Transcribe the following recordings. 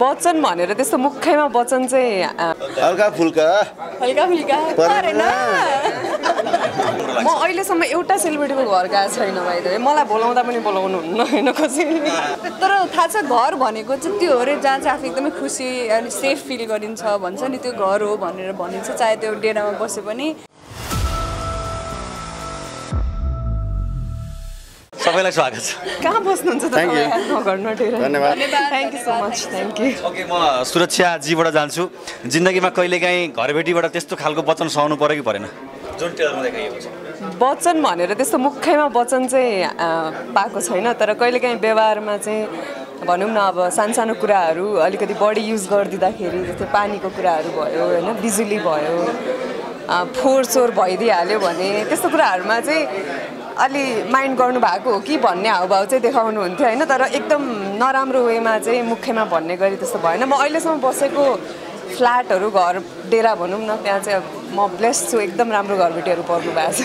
वचन भनेर त्यस्तो मुखैमा वचन चाहिँ हल्का फुल्का। हल्का फुल्का। परेन। म अहिलेसम्म एउटा सेलिब्रिटीको घर गएको छैन भाइ त मलाई बोलाउँदा पनि बोलाउनु हुन्न होइन कसैले? तर थाहा छ घर भनेको चाहिँ त्यो हो अरे जहाँ चाहिँ आफू एकदमै खुसी अनि सेफ फिल गरिन्छ भन्छ नि त्यो घर हो भनेर भनिन्छ चाहे त्यो डेरामा बसे पनि। सबैलाई स्वागत छ। कहाँ बस्नुहुन्छ धन्यवाद। Thank you so much thank you okay म सुरक्षाजीबाट जान्छु। जिन्दगीमा कहिलेकाहीँ घरबेटीबाट त्यस्तो खालको वचन सहनु पऱ्यो कि परेन? जुन टेलरमा देखाइएको छ। वचन भनेर त्यस्तो मुखैमा वचन चाहिँ पाएको छैन तर कहिलेकाहीँ व्यवहारमा चाहिँ भनौँ न अब सानसानो कुराहरू अलिकति बढी युज गरिदिँदाखेरि जस्तै पानीको कुराहरू भयो होइन बिजुली भयो अँ, फोहोर सोहोर भइदिइहाल्यो भने त्यस्तो कुराहरूमा चाहिँ अलि माइन्ड गर्नु भएको हो कि भन्ने हावभाव चाहिँ देखाउनु हुन्थ्यो होइन? तर एकदम नराम्रो वेमा चाहिँ मुख्यमा भन्ने गरी त्यस्तो भएन। म अहिलेसम्म बसेको फ्ल्याटहरू घर डेरा भनौँ न त्यहाँ चाहिँ अब म ब्लेस छु। एकदम राम्रो घरबेटीहरू पर्नु भएको छ।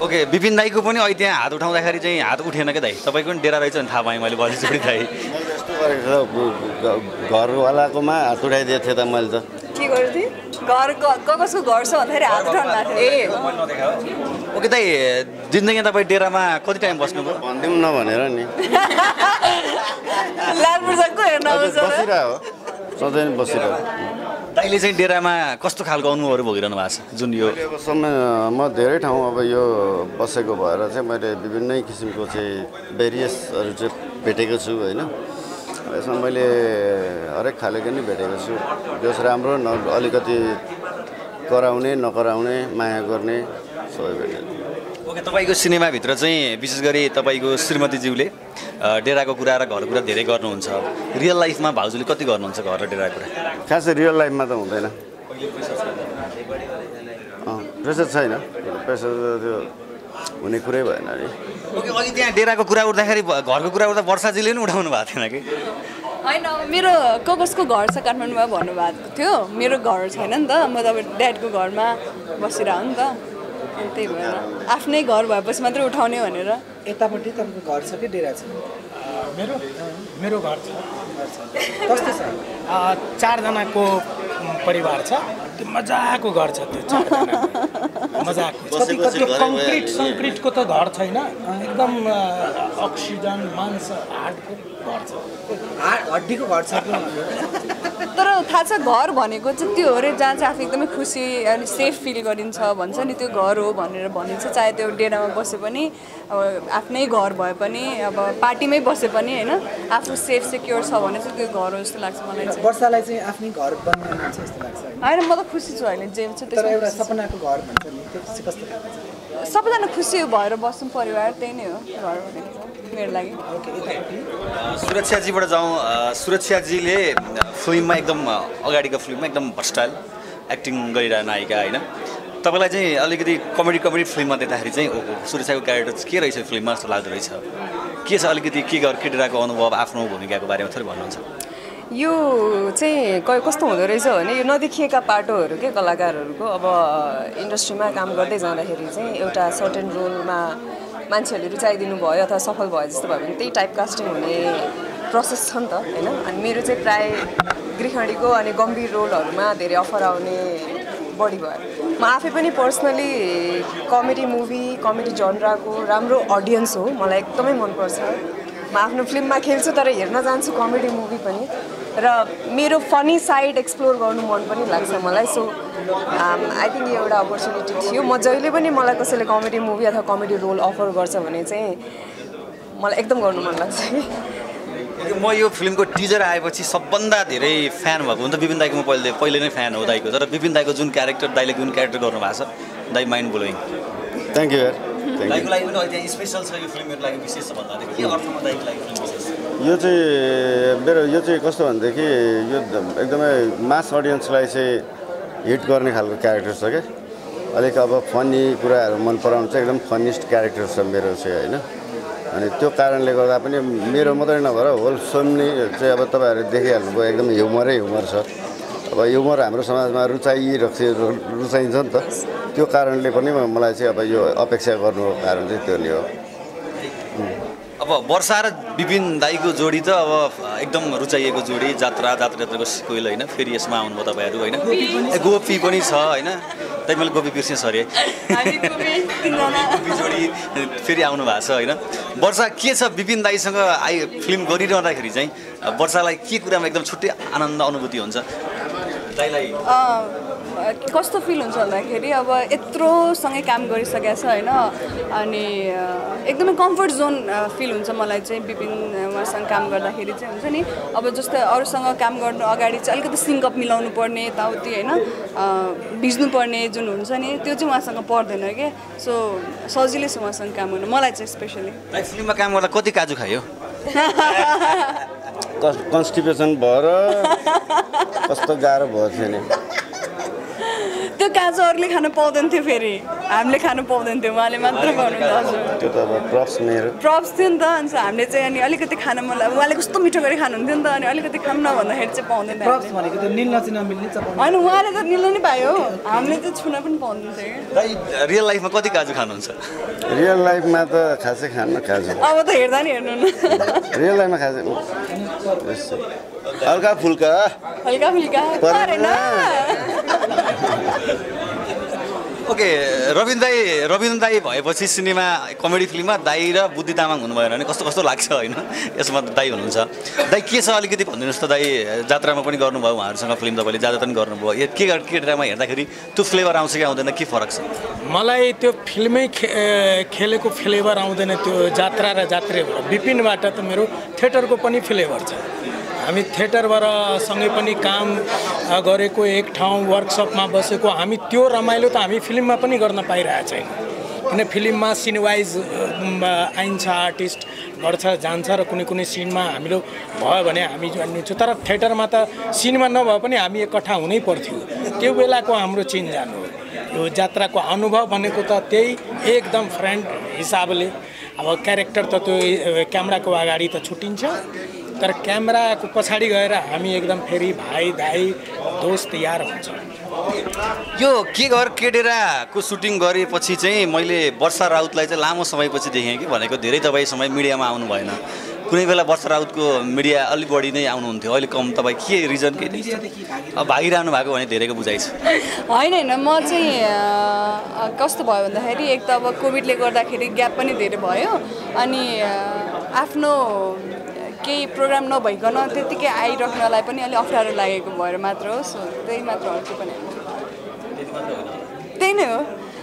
ओके विपिन दाईको पनि अहिले त्यहाँ हात उठाउँदाखेरि चाहिँ हात उठेन क्या दाई? तपाईँको पनि डेरा रहेछ नि थाहा पाएँ मैले भोलिचोटि दाई। गरेको छ घरवालाकोमा हात उठाइदिएको थिएँ त मैले त। के गर्थेँ? घर कसको घर छ भन्दाखेरि हात उठाउनु भएको थियो ए। ओके दाई जिन्दगी तपाईँ डेरामा कति टाइम बस्नुभयो भनिदिउँ न भनेर नि। लालपुरसँगको हेर्न सधैँ नै बसिरह दाइले चाहिँ डेरामा कस्तो खालको अनुभवहरू भोगिरहनु भएको छ? जुन यो अब समय म धेरै ठाउँ अब यो बसेको भएर चाहिँ मैले विभिन्नै किसिमको चाहिँ भेरियसहरू चाहिँ भेटेको छु होइन। यसमा मैले हरेक खालेको नै भेटेको छु। जस राम्रो न अलिकति कराउने नकराउने माया गर्ने सबै भेटेको ओके तपाईँको सिनेमाभित्र चाहिँ विशेष गरी तपाईँको श्रीमतीज्यूले डेराको कुरा र घरको कुरा धेरै गर्नुहुन्छ। रियल लाइफमा भाउजूले कति गर्नुहुन्छ घर र डेराको कुरा? खासै रियल लाइफमा त हुँदैन। प्रेसर छैन। प्रेसर त्यो हुने कुरै भएन नि ओके अघि त्यहाँ डेराको कुरा उठ्दाखेरि घरको कुरा उठ्दा वर्षाजीले पनि उठाउनु भएको थिएन कि? होइन मेरो को कसको घर छ काठमाडौँमा भन्नुभएको थियो। मेरो घर छैन नि त। म त अब ड्याडको घरमा बसिरह नि त। त्यही भएर। आफ्नै घर भएपछि मात्रै उठाउने भनेर। यतापट्टि तपाईँको घर छ कि डेरा छ? मेरो मेरो घर छ। कस्तो छ? चारजनाको परिवार छ। त्यो मजाको घर छ त्यो मजाको कति घरै कङ्क्रिट। सङ्क्रिटको त घर छैन एकदम अक्सिजन मांस हार्डको घर छ हाड हड्डीको घर छ? तर थाहा छ घर भनेको चाहिँ त्यो हो अरे जहाँ चाहिँ आफू एकदमै खुसी अनि सेफ फिल गरिन्छ भन्छ नि त्यो घर हो भनेर भनिन्छ। चाहे त्यो डेरामा बसे पनि अब आफ्नै घर भए पनि अब पार्टीमै बसे पनि होइन? आफू सेफ सेक्योर छ भने चाहिँ त्यो घर हो जस्तो लाग्छ मलाई चाहिँ। वर्षालाई चाहिँ आफ्नै घर बन्ने मान्छे जस्तो लाग्छ। होइन म त खुसी छु अहिले जे छ तर त्यसमा एउटा खुसी छु। सपनाको घर भन्छ नि त्यो चाहिँ कस्तो खालको छ सबैजना खुसी भएर बस्नु परिवार त्यही नै हो घर भनेको चाहिँ मेरो लागि। सुरक्षाजीबाट जाउँ सुरक्षाजीले फिल्ममा एकदम अ, अगाडिको फिल्ममा एकदम भर्स्टाइल एक्टिङ गरिरहनु नायिका होइन। तपाईँलाई चाहिँ अलिकति कमेडी कमेडी फिल्ममा देख्दाखेरि चाहिँ ओहो सुरक्षाको क्यारेक्टर के रहेछ फिल्ममा जस्तो लाग्दो रहेछ? के छ अलिकति के गर केटिरहेको अनुभव आफ्नो भूमिकाको बारेमा थोरै भन्नुहुन्छ? यो चाहिँ क कस्तो हुँदो रहेछ भने यो नदेखिएका पाटोहरू के कलाकारहरूको अब इन्डस्ट्रीमा काम गर्दै जाँदाखेरि चाहिँ एउटा सर्टेन रोलमा मान्छेहरूले रुचाइदिनु भयो अथवा सफल भयो जस्तो भयो भने त्यही टाइप कास्टिङ हुने प्रोसेस छ नि त होइन? अनि मेरो चाहिँ प्राय गृहिणीको अनि गम्भीर रोलहरूमा धेरै अफर आउने बढी भयो। म आफै पनि पर्सनली कमेडी मुभी कमेडी जनराको राम्रो अडियन्स हो। मलाई एकदमै मनपर्छ। म आफ्नो फिल्ममा खेल्छु तर हेर्न जान्छु कमेडी मुभी पनि। र मेरो फनी साइड एक्सप्लोर गर्नु मन पनि लाग्छ मलाई। सो आई थिङ्क यो एउटा अपर्च्युनिटी थियो। म जहिले पनि मलाई कसैले कमेडी मुभी अथवा कमेडी रोल अफर गर्छ भने चाहिँ मलाई एकदम गर्नु मन लाग्छ म यो फिल्मको टिजर आएपछि सबभन्दा धेरै फ्यान भएको हुन्छ विपिन दाईको म पहिले पहिले नै फ्यान हो दाईको। तर विपिन दाईको जुन क्यारेक्टर दाईले जुन क्यारेक्टर गर्नुभएको छ दाई माइन्ड ब्लोइङ थ्याङ्क यू यार थ्याङ्क दाईको लागि पनि अहिले त्यहाँ स्पेसल छ यो फिल्म मेरो लागि विशेष छ भन्दाखेरि। के अर्थमा दाईको लागि फिल्म विशेष? यू यो चाहिँ मेरो यो चाहिँ कस्तो भनेदेखि यो एकदमै मास अडियन्सलाई चाहिँ हिट गर्ने खालको क्यारेक्टर छ क्या। अलिक अब फनी कुराहरू मन पराउनु चाहिँ एकदम फनिस्ट क्यारेक्टर छ मेरो चाहिँ होइन। अनि त्यो कारणले गर्दा पनि मेरो मात्रै नभएर होल फिल्म नै चाहिँ अब तपाईँहरू देखिहाल्नुभयो एकदम ह्युमरै ह्युमर छ। अब ह्युमर हाम्रो समाजमा रुचाइरहन्छ रुचाइन्छ नि त। त्यो कारणले पनि मलाई चाहिँ अब यो अपेक्षा गर्नुको कारण चाहिँ त्यो नै हो। अब वर्षा र विपिन दाईको जोडी त अब एकदम रुचाइएको जोडी जात्रा जात्रा जात्राको सिक्वेल होइन फेरि यसमा आउनुभयो तपाईँहरू होइन? गोपी पनि छ होइन? त्यही मैले गोपी बिर्सेँ सरी गोपी जोडी फेरि आउनु भएको छ होइन? वर्षा के छ विपिन दाईसँग आइ फिल्म गरिरहँदाखेरि चाहिँ? वर्षालाई के कुरामा एकदम छुट्टै आनन्द अनुभूति हुन्छ? दाईलाई कस्तो फिल हुन्छ भन्दाखेरि अब यत्रोसँगै काम गरिसकेको छ होइन? अनि एकदमै कम्फर्ट जोन फिल हुन्छ मलाई चाहिँ विपिन उहाँसँग काम गर्दाखेरि चाहिँ हुन्छ नि। अब जस्तै अरूसँग काम गर्नु अगाडि चाहिँ अलिकति सिङ्कअप मिलाउनु पर्ने यताउति होइन? अँ, भिज्नु पर्ने जुन हुन्छ नि त्यो चाहिँ उहाँसँग पर्दैन क्या सो सजिलै छ उहाँसँग काम गर्नु मलाई चाहिँ स्पेसली फिल्ममा काम गर्दा कति काजु खायो? कन्स्टिपेसन भएर कस्तो गाह्रो भयो थियो नि। त्यो काजु अरूले खानु पाउँदैन थियो फेरि हामीले खानु पाउँदैन थियो उहाँले मात्र त्यो त अब प्रप्स मेरो प्रप्स थियो नि त अनि हामीले चाहिँ अनि अलिकति खान मन उहाँले कस्तो मिठो गरी खानुहुन्थ्यो नि त अनि अलिकति खाऊँ न भन्दाखेरि चाहिँ पाउँदैन प्रप्स हामीले। भनेको त्यो निल्न चाहिँ नमिल्ने चपाउनु होइन उहाँले त निल्न नि पायो हामीले चाहिँ छुन पनि पाउँदैन थियो रियल लाइफमा कति काजु खानुहुन्छ रियल लाइफमा त खासै खान्न काजु अब त हेर्दा नि हेर्नु न रियल लाइफमा खासै। हल्का फुल्का हल्का फुल्का ओके रविन दाई रविन दाई भएपछि सिनेमा कमेडी फिल्ममा दाई र बुद्धि तामाङ हुनुभयो भने कस्तो कस्तो लाग्छ होइन? यसमा दाई हुनुहुन्छ। दाई के छ अलिकति भनिदिनुहोस् त दाई? जात्रामा पनि गर्नुभयो उहाँहरूसँग फिल्म तपाईँले ज्यादा पनि गर्नुभयो। के के ड्रामा हेर्दाखेरि त्यो फ्लेभर आउँछ कि आउँदैन के फरक छ? मलाई त्यो फिल्मै खेलेको फ्लेभर आउँदैन त्यो जात्रा र जात्रेबाट। विपिनबाट त मेरो थिएटरको पनि फ्लेभर छ। हामी थिएटरबाट सँगै पनि काम गरेको एक ठाउँ वर्कसपमा बसेको हामी त्यो रमाइलो त हामी फिल्ममा पनि गर्न पाइरहेको छैन। किन फिल्ममा सिनवाइज आइन्छ आर्टिस्ट गर्छ जान्छ र कुनै कुनै सिनमा हाम्रो भयो भने हामी जानिन्छौँ। तर थिएटरमा त सिनमा नभए पनि हामी एकट्ठा हुनै पर्थ्यो। त्यो बेलाको हाम्रो चिन्जान हो। यो जात्राको अनुभव भनेको त त्यही एकदम फ्रेन्ड हिसाबले। अब क्यारेक्टर त त्यो क्यामेराको अगाडि त छुट्टिन्छ। तर क्यामेराको पछाडि गएर हामी एकदम फेरि भाइ दाइ दोस्त यार हुन्छौँ। यो के घर केडेराको सुटिङ गरेपछि चाहिँ मैले वर्षा राउतलाई चाहिँ लामो समयपछि देखेँ कि भनेको धेरै तपाईँ समय मिडियामा आउनु भएन कुनै बेला वर्षा राउतको मिडिया अलिक बढी नै आउनुहुन्थ्यो। अहिले कम तपाईँ के रिजन के अब भागिरहनु भएको भने धेरैको बुझाइ छ। होइन होइन म चाहिँ कस्तो भयो भन्दाखेरि एक त अब कोभिडले गर्दाखेरि ग्याप पनि धेरै भयो अनि आफ्नो केही प्रोग्राम नभइकन त्यत्तिकै आइराख्नलाई पनि अलिक अप्ठ्यारो लागेको भएर मात्र हो सो त्यही मात्र हो त्यो पनि। त्यही नै हो।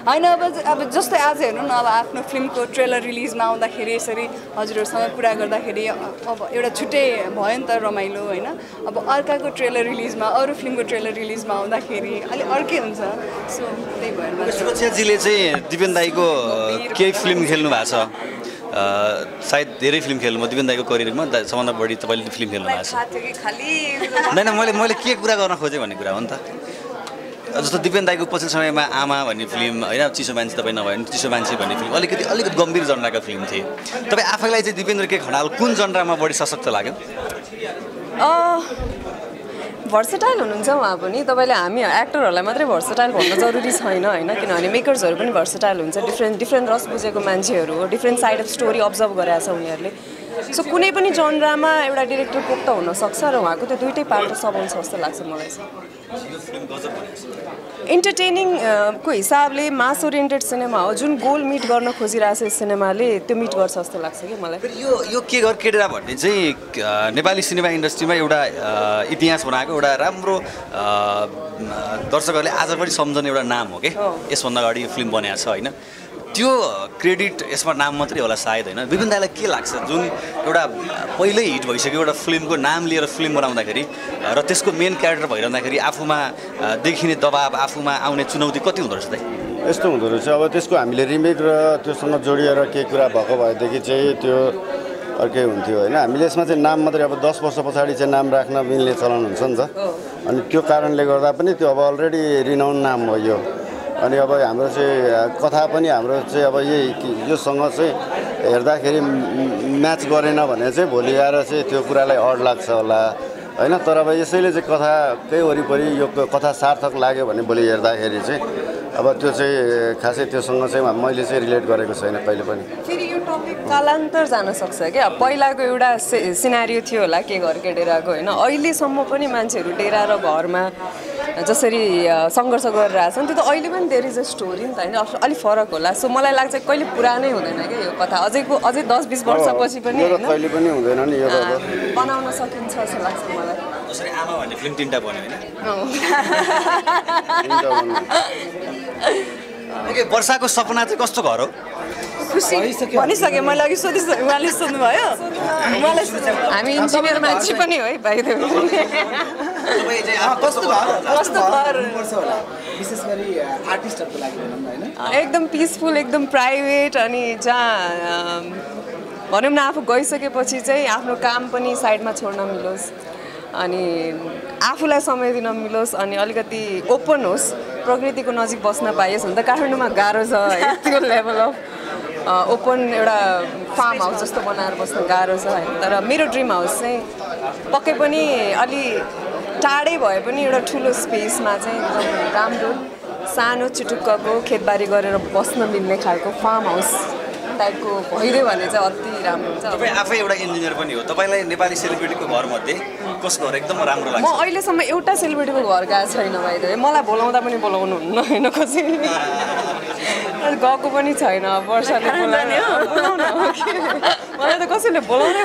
होइन अब अब जस्तै आज हेर्नु न अब आफ्नो फिल्मको ट्रेलर रिलिजमा आउँदाखेरि यसरी हजुरहरूसँग कुरा गर्दाखेरि अब एउटा छुट्टै भयो नि त रमाइलो होइन? अब अर्काको ट्रेलर रिलिजमा अरू फिल्मको ट्रेलर रिलिजमा आउँदाखेरि अलिक अर्कै हुन्छ। सो त्यही भएर सुरक्षाजीले चाहिँ दिपेन दाईको केही फिल्म खेल्नु भएको छ? सायद धेरै फिल्म खेल्नुभयो दिपेन दाईको करियरमा सबभन्दा बढी तपाईँले फिल्म खेल्नु भएको छ। होइन मैले मैले के कुरा गर्न खोजेँ भन्ने कुरा हो नि त। जस्तो दिपेन दाईको पछिल्लो समयमा आमा भन्ने फिल्म होइन चिसो मान्छे तपाईँ नभए चिसो मान्छे भन्ने फिल्म अलिकति अलिकति गम्भीर जनराको फिल्म थिए। तपाईँ आफैलाई चाहिँ दिपेन्द्र के खनाल कुन जनरामा बढी सशक्त लाग्यो? भर्सटाइल हुनुहुन्छ उहाँ पनि। तपाईँले हामी एक्टरहरूलाई मात्रै भर्सटाइल भन्न जरुरी छैन होइन? किनभने मेकर्सहरू पनि भर्सटाइल हुन्छ। डिफ्रेन्ट डिफ्रेन्ट रस बुझेको मान्छेहरू हो। Different side of story observe गरेको छ उनीहरूले। सो कुनै पनि जनरामा एउटा डिरेक्टर पोख्त हुनसक्छ र उहाँको त्यो दुइटै पार्ट सघाउँछ जस्तो लाग्छ मलाई चाहिँ। इन्टरटेनिङ को हिसाबले मास ओरिएन्टेड सिनेमा हो जुन गोल मिट गर्न खोजिरहेको छ सिनेमाले त्यो मिट गर्छ जस्तो लाग्छ कि मलाई। यो यो के गर केडेरा भन्ने चाहिँ नेपाली सिनेमा इन्डस्ट्रीमा एउटा इतिहास बनाएको एउटा राम्रो दर्शकहरूले आज पनि सम्झने एउटा नाम हो कि? यसभन्दा अगाडि यो फिल्म बनाएको छ होइन? त्यो क्रेडिट यसमा नाम मात्रै होला सायद होइन? विपिन दाईलाई के लाग्छ? जुन एउटा पहिल्यै हिट भइसक्यो एउटा फिल्मको नाम लिएर फिल्म बनाउँदाखेरि र त्यसको मेन क्यारेक्टर भइरहँदाखेरि आफूमा देखिने दबाब आफूमा आउने चुनौती कति हुँदो रहेछ दाइ यस्तो हुँदो रहेछ। अब त्यसको हामीले रिमेक र त्योसँग जोडिएर केही कुरा भएको भएदेखि चाहिँ त्यो अर्कै हुन्थ्यो होइन? हामीले यसमा चाहिँ नाम मात्रै अब दस वर्ष पछाडि चाहिँ नाम राख्न मिल्ने चलन हुन्छ नि त। अनि त्यो कारणले गर्दा पनि त्यो अब अलरेडी रिनाउन्ड नाम हो यो। अनि अब हाम्रो चाहिँ कथा पनि हाम्रो चाहिँ अब यही योसँग चाहिँ हेर्दाखेरि म्याच गरेन भने चाहिँ भोलि आएर चाहिँ त्यो कुरालाई अड लाग्छ होला। होइन तर अब यसैले चाहिँ कथाकै वरिपरि यो कथा सार्थक लाग्यो भने भोलि हेर्दाखेरि चाहिँ अब त्यो चाहिँ खासै त्योसँग चाहिँ मैले चाहिँ रिलेट गरेको छैन कहिले पनि। यो टपिक कालान्तर जान सक्छ क्या? पहिलाको एउटा सि सिनारियो थियो होला के घर के डेराको होइन? अहिलेसम्म पनि मान्छेहरू डेरा र घरमा जसरी सङ्घर्ष गरिरहेछन् त्यो त अहिले पनि देयर इज अ स्टोरी नि त होइन? अलिक फरक होला। सो मलाई लाग्छ कहिले पुरानै हुँदैन क्या यो कथा। अझैको अझै दस बिस वर्षपछि पनि यो त होइन? कहिले पनि हुँदैन नि यो त अब अ, बनाउन सकिन्छ जस्तो लाग्छ मलाई। जसरी आमा भन्ने फिल्म तिनवटा बन्यो होइन? हुन्छ भन्नु। ओके वर्षाको सपना चाहिँ कस्तो घर हो? भनिसकेँ मैले अघि सोधिसकेँ उहाँले सोध्नुभयो। मलाई हामी इन्जिनियर मान्छे पनि हो है बाहिर तपाईँ चाहिँ अँ, कस्तो घर कस्तो घर? हुनुपर्छ होला विशेष गरी आर्टिस्टहरूको लागि भनौँ न होइन? एकदम पिसफुल एकदम प्राइभेट अनि जहाँ भनौँ न आफू गइसकेपछि चाहिँ आफ्नो काम पनि साइडमा छोड्न मिलोस् अनि आफूलाई समय दिन मिलोस् अनि अलिकति ओपन होस् प्रकृतिको नजिक बस्न पाइयोस् भने त काठमाडौँमा गाह्रो छ है त्यो लेभल अफ ओपन एउटा फार्म हाउस जस्तो बनाएर बस्न गाह्रो छ होइन? तर मेरो ड्रिम हाउस चाहिँ पक्कै पनि अलि टाढै भए पनि एउटा ठुलो स्पेसमा चाहिँ एकदम राम्रो सानो चिटुक्कको खेतबारी गरेर बस्न मिल्ने खालको फार्म हाउस टाइपको भइदियो भने चाहिँ अति राम्रो हुन्छ। तपाईँ आफै एउटा इन्जिनियर पनि हो। तपाईँलाई नेपाली सेलिब्रिटीको घरमध्ये कसको घर एकदम राम्रो म लाग्छ? अहिलेसम्म एउटा सेलिब्रिटीको घर गएको छैन भाइ मलाई बोलाउँदा पनि बोलाउनु हुन्न होइन कसैले। अनि गएको पनि छैन वर्षाले बोलाउने बोलाउन हो कि? मलाई त कसैले बोलाउनै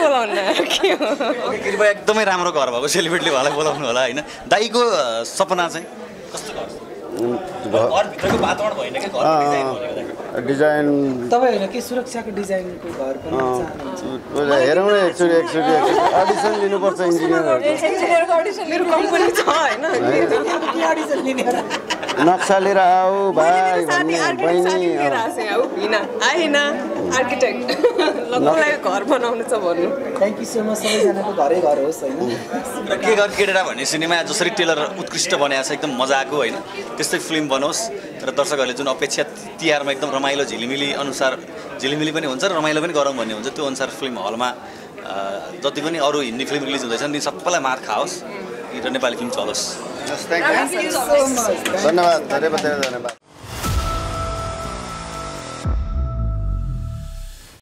ओके कृपया एकदमै राम्रो घर भएको सेलिब्रिटीले उहाँलाई बोलाउनु होला होइन? दाईको सपना चाहिँ कस्तो घर घर- घरभित्रको वातावरण भएन क्या घरको डिजाइन भनेको दाइ। डिजाइन तपाईँ होइन के सुरक्षाको डिजाइनको घर पनि चाहनुहुन्छ? हेरौँ न एकचोटि एकचोटि अडिसन लिनुपर्छ इन्जिनियरहरूको? नक्सा लिएर आऊ भाइ भन्ने बहिनी आएन आर्किटेक्ट ल कसलाई घर बनाउनु छ भन्नु। थ्याङ्क यू सो मच सबैजनाको घरै घर होस् होइन? र के घर केटेरा भन्ने सिनेमा जसरी टेलर उत्कृष्ट बनाएको छ एकदम मजाको होइन? त्यस्तै फिल्म बनोस्। र दर्शकहरूले जुन अपेक्षा तिहारमा एकदम रमाइलो झिलिमिली अनुसार झिलिमिली पनि हुन्छ र रमाइलो पनि गरौँ भन्ने हुन्छ त्यो अनुसार फिल्म हलमा जति पनि अरू हिन्दी फिल्म रिलिज हुँदैछन् ती सबैलाई मार खाओस्। र नेपाली फिल्म चलोस्। धन्यवाद धेरै धेरै धन्यवाद।